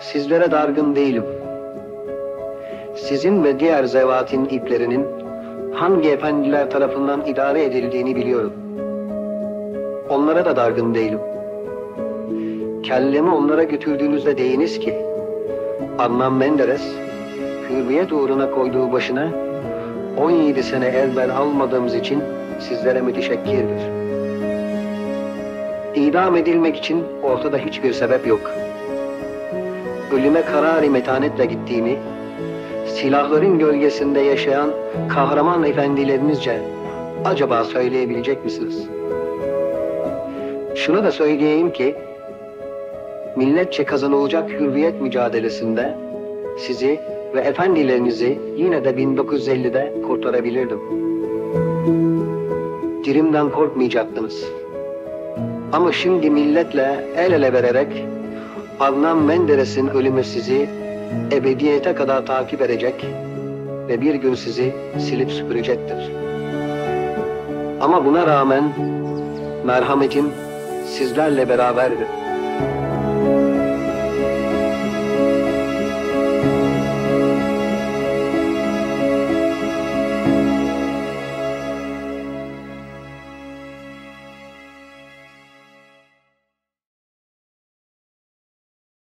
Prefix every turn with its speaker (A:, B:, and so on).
A: Sizlere dargın değilim. Sizin ve diğer zevatin iplerinin hangi efendiler tarafından idare edildiğini biliyorum. Onlara da dargın değilim. Kellemi onlara götürdüğünüzde deyiniz ki, Adnan Menderes, hürriyet uğruna koyduğu başına 17 sene evvel almadığımız için sizlere müteşekkirdir. İdam edilmek için ortada hiçbir sebep yok. Ölüme karari metanetle gittiğini, silahların gölgesinde yaşayan kahraman efendilerinizce acaba söyleyebilecek misiniz? Şunu da söyleyeyim ki, milletçe kazanılacak hürriyet mücadelesinde sizi ve efendilerinizi yine de 1950'de kurtarabilirdim. Dirimden korkmayacaktınız. Ama şimdi milletle el ele vererek Adnan Menderes'in ölümü sizi ebediyete kadar takip edecek ve bir gün sizi silip süpürecektir. Ama buna rağmen merhametim sizlerle beraberdir.